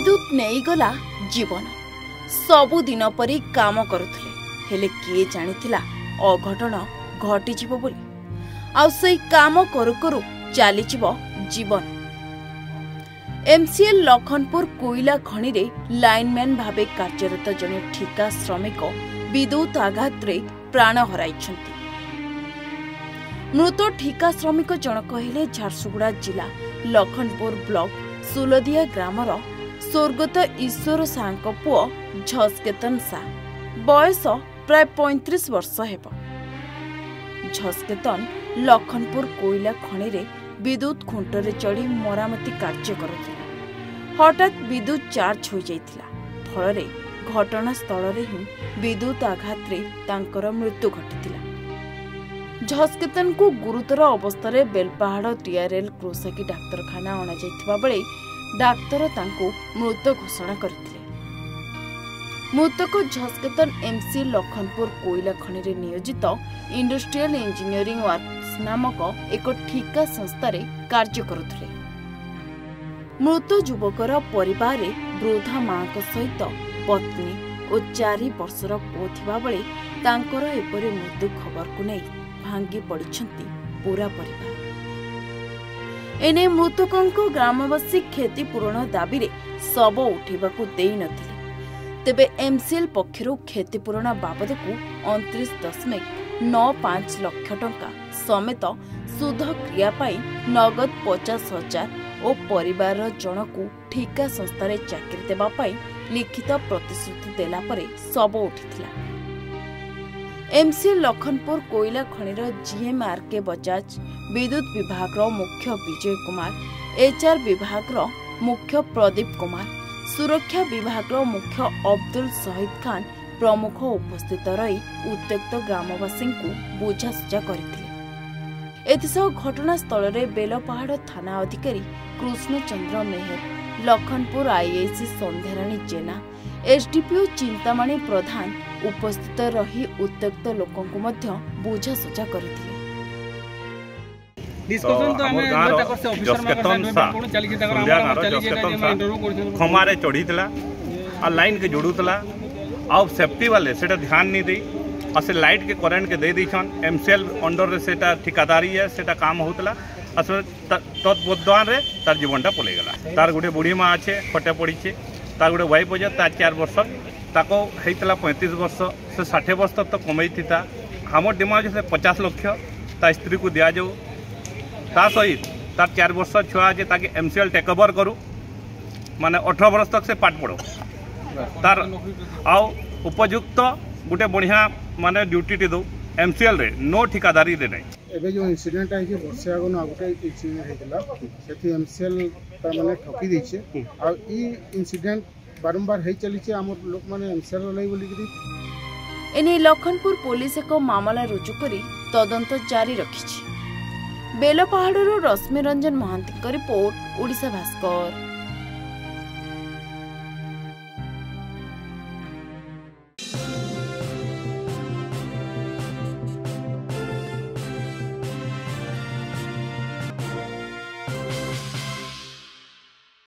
ବିଦ୍ୟୁତ ନେଇଗଲା ଜୀବନ ସବୁଦିନ ପରି କାମ କରୁଥିଲେ। ହେଲେ କିଏ ଜାଣିଥିଲା ଅଘଟଣ ଘଟିଯିବ ବୋଲି? ଆଉ ସେଇ କାମ କରୁ କରୁ ଚାଲିଯିବ ଜୀବନ। ଏମ୍ସିଏଲ୍ ଲଖନପୁର କୋଇଲା ଖଣିରେ ଲାଇନମ୍ୟାନ୍ ଭାବେ କାର୍ଯ୍ୟରତ ଜଣେ ଠିକା ଶ୍ରମିକ ବିଦ୍ୟୁତ ଆଘାତରେ ପ୍ରାଣ ହରାଇଛନ୍ତି। ମୃତ ଠିକା ଶ୍ରମିକ ଜଣକ ହେଲେ ଝାରସୁଗୁଡ଼ା ଜିଲ୍ଲା ଲଖନପୁର ବ୍ଲକ ସୁଲଦିଆ ଗ୍ରାମର ସ୍ୱର୍ଗତ ଈଶ୍ୱର ଶାହଙ୍କ ପୁଅ ଝସ୍କେତନ ଶାହ ବୟସ ପ୍ରାୟ ପଇଁତିରିଶ ବର୍ଷ ହେବ। ଝସ୍କେତନ ଲଖନପୁର କୋଇଲା ଖଣିରେ ବିଦ୍ୟୁତ ଖୁଣ୍ଟରେ ଚଢ଼ି ମରାମତି କାର୍ଯ୍ୟ କରୁଥିଲେ। ହଠାତ୍ ବିଦ୍ୟୁତ ଚାର୍ଜ ହୋଇଯାଇଥିଲା। ଫଳରେ ଘଟଣାସ୍ଥଳରେ ହିଁ ବିଦ୍ୟୁତ ଆଘାତରେ ତାଙ୍କର ମୃତ୍ୟୁ ଘଟିଥିଲା। ଝସ୍କେତନକୁ ଗୁରୁତର ଅବସ୍ଥାରେ ବେଲପାହାଡ଼ ଟିଆର୍ଏଲ୍ କ୍ରୋସାକି ଡାକ୍ତରଖାନା ଅଣାଯାଇଥିବା ବେଳେ ଡାକ୍ତର ତାଙ୍କୁ ମୃତ ଘୋଷଣା କରିଥିଲେ। ମୃତକ ଝସ୍କେତନ ଏମ୍ସି ଲଖନପୁର କୋଇଲା ଖଣିରେ ନିୟୋଜିତ ଇଣ୍ଡଷ୍ଟ୍ରିଆଲ ଇଞ୍ଜିନିୟରିଂ ୱାର୍କସ ନାମକ ଏକ ଠିକା ସଂସ୍ଥାରେ କାର୍ଯ୍ୟ କରୁଥିଲେ। ମୃତ ଯୁବକର ପରିବାରରେ ବୃଦ୍ଧା ମାଙ୍କ ସହିତ ପତ୍ନୀ ଓ ଚାରି ବର୍ଷର ପୁଅ ଥିବାବେଳେ ତାଙ୍କର ଏପରି ମୃତ୍ୟୁ ଖବରକୁ ନେଇ ଭାଙ୍ଗି ପଡ଼ିଛନ୍ତି ପୁରା ପରିବାର। ଏନେ ମୃତକଙ୍କ ଗ୍ରାମବାସୀ କ୍ଷତିପୂରଣ ଦାବିରେ ଶବ ଉଠିବାକୁ ଦେଇନଥିଲେ ତେବେ ଏମ୍ସିଏଲ୍ ପକ୍ଷରୁ କ୍ଷତିପୂରଣ ବାବଦକୁ ଅଣତିରିଶ ଦଶମିକ ନଅ ପାଞ୍ଚ ଲକ୍ଷ ଟଙ୍କା ସମେତ ସୁଧ କ୍ରିୟା ପାଇଁ ନଗଦ ପଚାଶ ହଜାର ଓ ପରିବାରର ଜଣକୁ ଠିକା ସଂସ୍ଥାରେ ଚାକିରି ଦେବା ପାଇଁ ଲିଖିତ ପ୍ରତିଶ୍ରୁତି ଦେଲା ପରେ ଶବ ଉଠିଥିଲା। এমসি লক্ষনপুর কোইলা খনির জিএমআরকে বজাজ বিদ্যুৎ বিভাগ মুখ্য বিজয় কুমার এচআর বিভাগ মুখ্য প্রদীপ কুমার সুরক্ষা বিভাগ মুখ্য অব্দুল শহীদ খান প্রমুখ উপস্থিত রই উত্ত্যক্ত গ্রামবাসী বুঝাসুঝা করে এসহ ঘটনাস্থলের বেলপাহাড় থানা অধিকারী কৃষ্ণচন্দ্র মেহর লক্ষণপুর আইএসি সন্ধ্যারাণী জেনা এসডিপিও চিন্তামণি প্রধান ଉପସ୍ଥିତ ରହି ଉତ୍ତ୍ୟକ୍ତ ଲୋକଙ୍କୁ ମଧ୍ୟ ବୁଝାସୁଝା କରିଥିଲେ। ଖମାରେ ଚଢ଼ିଥିଲା ଆଉ ଲାଇନ୍କେ ଯୋଡ଼ୁଥିଲା ଆଉ ସେଫ୍ଟି ବାଲେ ସେଟା ଧ୍ୟାନ ନେଇ ଦେଇ ଆଉ ସେ ଲାଇଟ୍ କେ କରେଣ୍ଟ କେ ଦେଇ ଦେଇଛନ୍। ଏମ୍ ସି ଏଲ୍ ଅଣ୍ଡରରେ ସେଟା ଠିକାଦାରୀ ହେ ସେଟା କାମ ହେଉଥିଲା ଆଉ ସେ ତତ୍ବଦ୍ୱାନରେ ତାର ଜୀବନଟା ପଳେଇଗଲା ତାର ଗୋଟେ ବୁଢ଼ୀ ମା ଅଛେ ଖଟେ ପଡ଼ିଛେ ତାର ଗୋଟେ ୱାଇଫ୍ ଅଛେ ତାର ଚାରି ବର୍ଷ ତାକୁ ହେଇଥିଲା ପଇଁତିରିଶ ବର୍ଷ ସେ ଷାଠିଏ ବର୍ଷ ତ କମେଇଥିତା। ଆମର ଡିମାଣ୍ଡ ଅଛି ସେ ପଚାଶ ଲକ୍ଷ ତା ସ୍ତ୍ରୀକୁ ଦିଆଯାଉ। ତା ସହିତ ତାର ଚାରି ବର୍ଷ ଛୁଆ ଅଛି ତାକେ ଏମ୍ସିଏଲ୍ ଟେକ୍ ଓଭର୍ କରୁ ମାନେ ଅଠର ବର୍ଷ ତକ ସେ ପାଠ ପଢ଼ୁ। ତାର ଆଉ ଉପଯୁକ୍ତ ଗୋଟେ ବଢ଼ିଆ ମାନେ ଡ୍ୟୁଟିଟି ଦେଉ ଏମ୍ସିଏଲ୍ରେ ନୋ ଠିକାଦାରୀରେ ନାହିଁ। ଏବେ ଯେଉଁ ଇନସିଡେଣ୍ଟଟା ହେଇଛି ବର୍ଷେ ଆଗରୁ ଆଉ ଗୋଟେ ଇନସିଡେଣ୍ଟ ହେଇଥିଲା। ସେଠି ଏମସିଏଲ୍ ତାମାନେ ଠକି ଦେଇଛେ। ଆଉ ଇ ଇନସିଡେଣ୍ଟ ବାରମ୍ବାର ହେଇ ଚାଲିଛେ ଆମର ଲୋକମାନେ ଏମସିଏଲ୍ ଲାଗି ବୋଲିକିରି। ଏନେଇ ଲଖନପୁର ପୋଲିସ ଏକ ମାମଲା ରୁଜୁ କରି ତଦନ୍ତ ଜାରି ରଖିଛି। ବେଲପାହାଡ଼ରୁ ରଶ୍ମି ରଞ୍ଜନ ମହାନ୍ତିଙ୍କ ରିପୋର୍ଟ ଓଡ଼ିଶା ଭାସ୍କର।